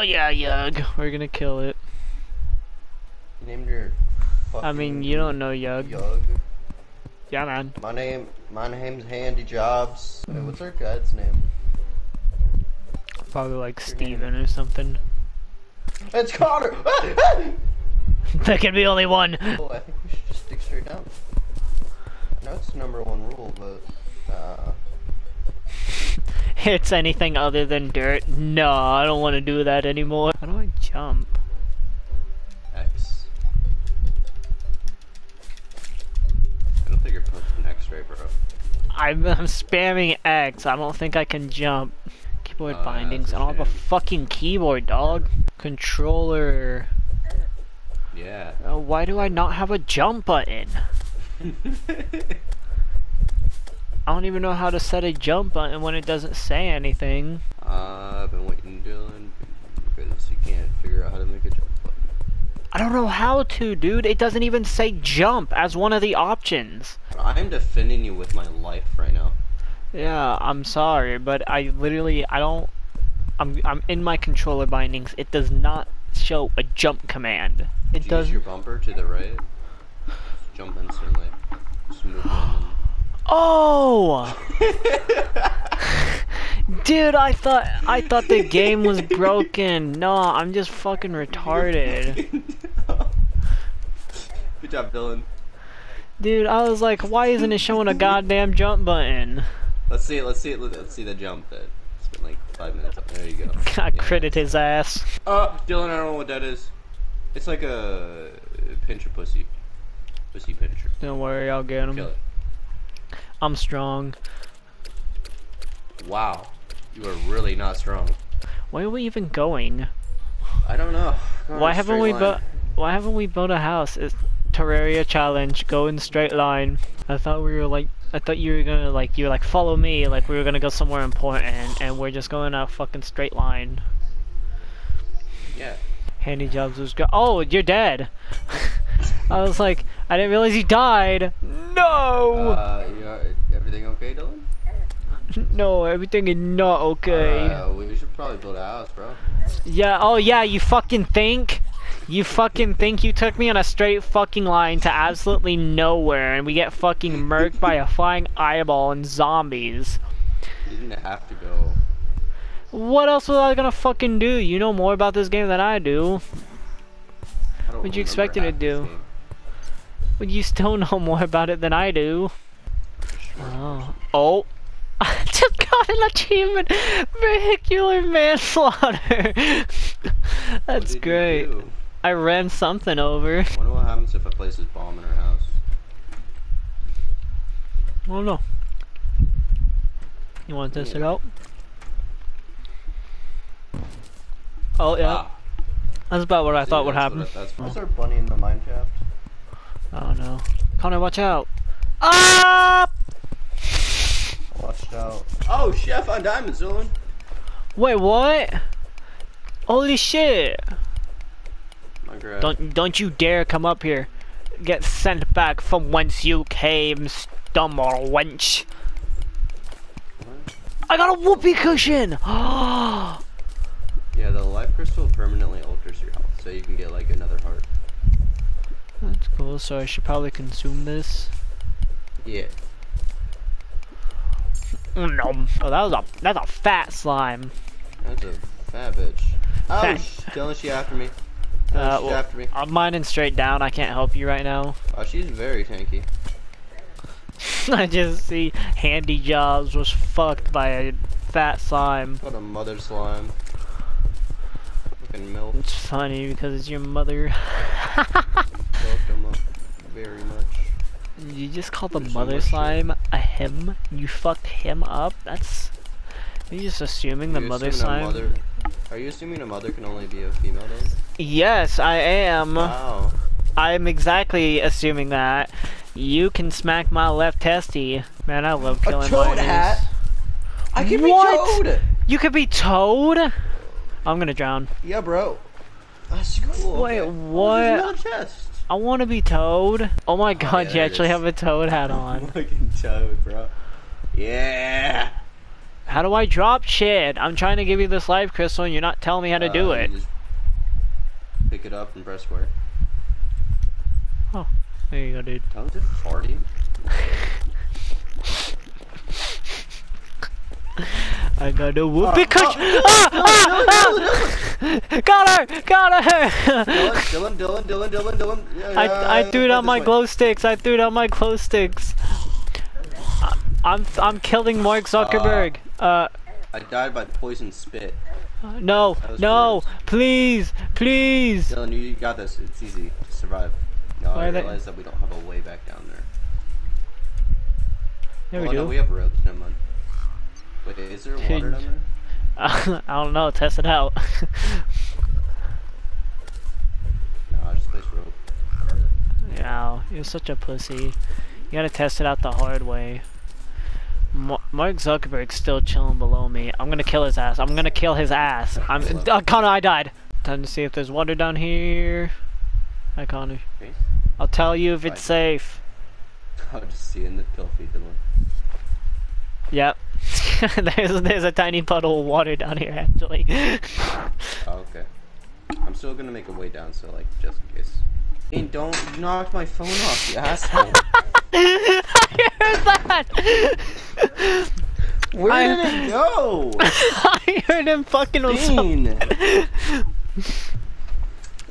Oh yeah, Yug. We're gonna kill it. You named your. I mean, you don't know Yug. Yug. Yeah, man. My name, my name's Handy Jobs. Wait, what's our guy's name? Probably like Your name. Steven or something. It's Connor. there can be only one. oh, I think we should just stick straight down. I know it's the number one rule, but uh, It's anything other than dirt. No, I don't want to do that anymore. How do I jump? X. I don't think you're pushing X right, bro. I'm, I'm spamming X. I don't think I can jump. Keyboard yeah, bindings. I don't have a fucking keyboard, dog. Controller. Yeah. Uh, why do I not have a jump button? I don't even know how to set a jump button when it doesn't say anything. Uh, I've been waiting, Dylan, because you can't figure out how to make a jump button. I don't know how to, dude. It doesn't even say jump as one of the options. I'm defending you with my life right now. Yeah, I'm sorry, but I literally I don't I'm I'm in my controller bindings. It does not show a jump command. It Did you does use your bumper to the right? Just jump instantly. Just move in Oh! Dude, I thought I thought the game was broken. No, I'm just fucking retarded. Good job, Dylan. Dude, I was like, why isn't it showing a goddamn jump button? Let's see it, let's see it, let's see the jump that spent like five minutes on. There you go. I Yeah. critted his ass. Oh, Dylan, I don't know what that is. It's like a pincher pussy. Pussy pincher. Don't worry, I'll get him. Kill him. it. I'm strong. Wow. You are really not strong. Where are we even going? I don't know. Why haven't we built? Why haven't we built a house? It's Terraria challenge. Go in straight line. I thought we were like. I thought you were gonna like. You were like follow me. Like we were gonna go somewhere important, and we're just going a fucking straight line. Yeah. Handy jobs was go. Oh, you're dead. I was like, I didn't realize you died. No, Uh, everything okay, Dylan? no, everything is not okay. Uh, we should probably build a house, bro. Yeah, oh yeah, you fucking think? You fucking think you took me on a straight fucking line to absolutely nowhere and we get fucking murked by a flying eyeball and zombies. You didn't have to go. What else was I gonna fucking do? You know more about this game than I do. I What'd you expect it to do? But you still know more about it than I do. Oh. Oh. I just got an achievement! Vehicular manslaughter! That's great. I ran something over. Wonder what happens if I place this bomb in her house. Oh no. You want to test it out? Oh yeah, Ah, that's about what I see, thought would happen. what I- that's Is there bunny in the mine shaft? Oh no. Connor, watch out. Ah! Out. Oh, chef on diamonds, Dylan. Wait, what? Holy shit! Don't don't you dare come up here. Get sent back from whence you came, stumble wench. I got a whoopee cushion! Yeah, the life crystal permanently alters your health, so you can get like another heart. that's cool. So I should probably consume this. Yeah. No. Oh, that was a that's a fat slime. That's a fat bitch. Oh, Fat. Dylan, she after me. Dylan, Uh, she's well- after me. I'm mining straight down. I can't help you right now. Oh, she's very tanky. I just see Handy Jobs was fucked by a fat slime. What a mother slime. Fucking milk. It's funny because it's your mother. Milked him up very much. You just called the mother slime a him? You fucked him up? That's. Are You're just assuming the mother slime? mother- Are you assuming a mother can only be a female then? Yes, I am. Wow. I'm exactly assuming that. You can smack my left testy. Man, I love killing toad miners. hat? I can What? be Toad! You could be Toad? I'm gonna drown. Yeah, bro. Ah, That's cool. Wait, okay. what? Oh, there's another chest. I want to be Toad. Oh my god, yeah, you actually is. have a Toad hat on. Fucking Toad, bro. Yeah. How do I drop shit? I'm trying to give you this life crystal and you're not telling me how to do Uh, it. Pick it up and press square. Oh, there you go, dude. Was it farting. I got a whoop Oh, because oh, ah, ah, ah! got her, got her. Dylan, Dylan, Dylan, Dylan, Dylan, Dylan. Yeah, yeah, I I threw down my glow sticks. I threw down my glow sticks. I'm I'm killing Mark Zuckerberg. Uh, I died by poison spit. no, no, please, please. Dylan, you got this. It's easy to survive. No, Why I realize that we don't have a way back down there. There oh, we no, do. we have ropes. Never mind. Wait, is there water down there? I don't know. Test it out. No, I just placed rope. Yeah, you're such a pussy. You gotta test it out the hard way. Mark Zuckerberg's still chilling below me. I'm gonna kill his ass. I'm gonna kill his ass. I'm. Uh, Connor, I died. Time to see if there's water down here. Hi, Connor. I'll tell you if it's safe. I'll just see in the feed Dylan. Yep. there's there's a tiny puddle of water down here actually. Oh, okay. I'm still gonna make a way down, so like just in case. Hey, don't knock my phone off, you asshole. I heard that. Where I- did it go? I heard him fucking Dean.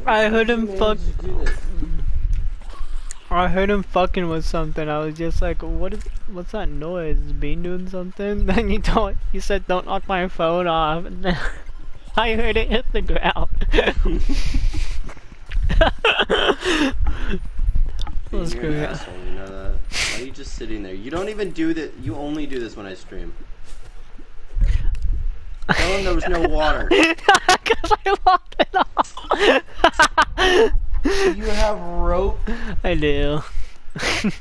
I heard him fuck. Managed to do this. I heard him fucking with something. I was just like, "What is? What's that noise? Is Bean doing something?" Then you told, you said, "Don't knock my phone off." And then I heard it hit the ground. Let's go, you know that? Why are you just sitting there? You don't even do that. You only do this when I stream. Tell him there was no water. Because I locked it off. You have rope. I do.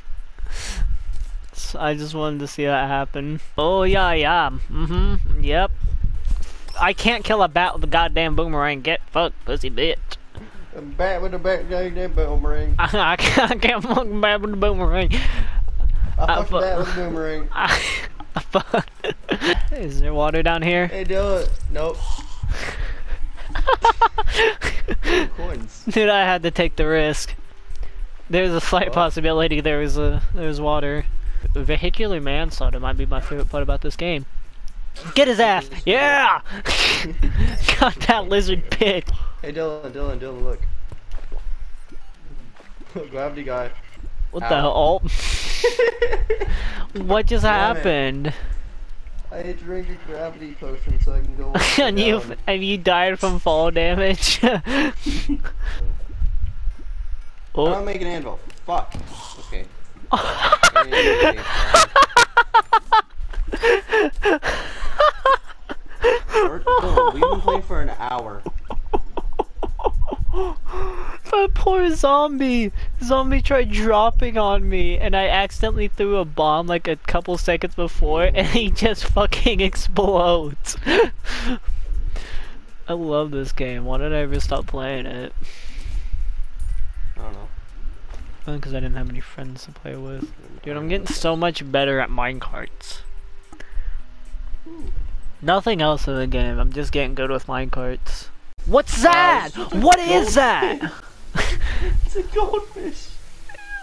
So I just wanted to see that happen. Oh yeah, yeah. Mm-hmm. Yep. I can't kill a bat with a goddamn boomerang. Get fucked, pussy bitch. A bat with a bat, goddamn boomerang. I can't, I can't fucking bat with a boomerang. I Uh, fucked fu- a bat with a boomerang. I, fuck. Is there water down here? Hey, do it. Nope. Dude, I had to take the risk. There's a slight What? possibility there was a there's water. Vehicular manslaughter might be my favorite part about this game. Get his ass! Yeah! Got that lizard pig. Hey, Dylan, Dylan, Dylan, look. Look, Gravity guy. What the hell? Oh, what just Damn it. Happened? I drank a gravity potion so I can go. and you and you died from fall damage. I'll oh. make an anvil. Fuck. Okay. We're- Dylan, We've been playing for an hour. That poor zombie! Zombie tried dropping on me, and I accidentally threw a bomb like a couple seconds before, and he just fucking explodes. I love this game. Why did I ever stop playing it? I don't know. Because I didn't have any friends to play with. Dude, I'm getting so much better at minecarts. Nothing else in the game. I'm just getting good with minecarts. What's that? it's What is that? It's a goldfish.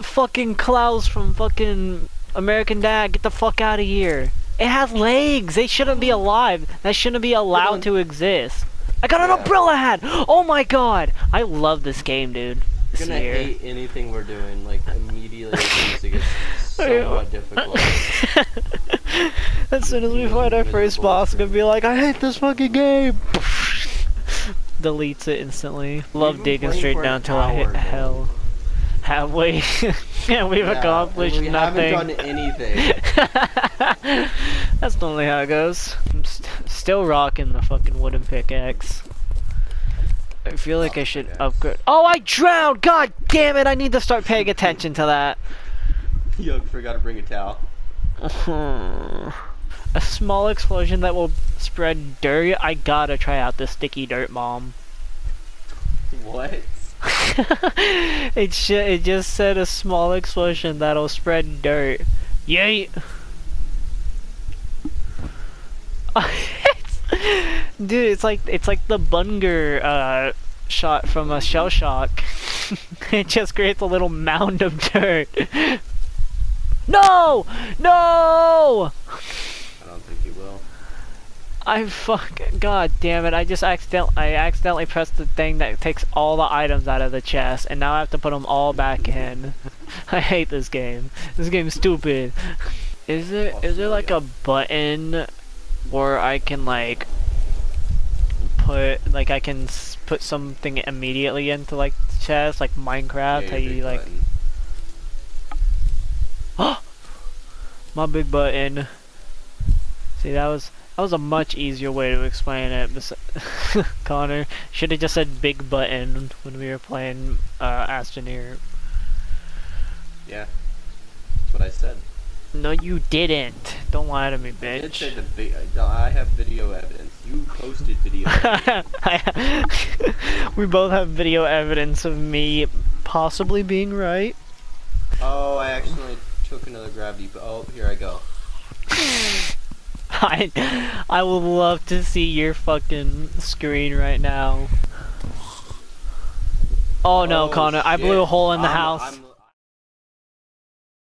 fucking Klaus from fucking American Dad, get the fuck out of here. It has legs. They shouldn't be alive. That shouldn't be allowed to exist. I got an Yeah. umbrella hat. Oh my god. I love this game, dude. You're This gonna year. hate anything we're doing, like immediately as soon as it gets somewhat difficult. as soon as we find our first boss, I'm gonna be like, I hate this fucking game. Deletes it instantly. Love digging straight down till I hit hell. Have we? yeah, we've Yeah, accomplished we nothing. haven't done anything. That's normally how it goes. I'm st still rocking the fucking wooden pickaxe. I feel like oh, I should upgrade. Oh, I drowned! God damn it! I need to start paying attention to that. Yo, forgot to bring a towel. A small explosion that will spread dirt. I gotta try out the sticky dirt bomb. What? it sh it just said a small explosion that'll spread dirt. Yay! Dude, it's like it's like the Bunger uh, shot from a shell shock. it just creates a little mound of dirt. No! No! I don't think you will. I fuck. God damn it! I just accident. I accidentally pressed the thing that takes all the items out of the chest, and now I have to put them all back in. I hate this game. This game's stupid. Is there is there like a button where I can like put like I can put something immediately into like the chest, like Minecraft? Yeah, how you like button. my big button. See, that was that was a much easier way to explain it. Connor should have just said big button when we were playing uh, Astroneer. Yeah. That's what I said. No, you didn't. Don't lie to me, bitch. I did say the vi- I have video evidence. You posted video. evidence. we both have video evidence of me possibly being right. oh, I actually took another gravity. But oh, here I go. I I would love to see your fucking screen right now. Oh no, Oh, Connor! I blew a hole in the I'm- house. I'm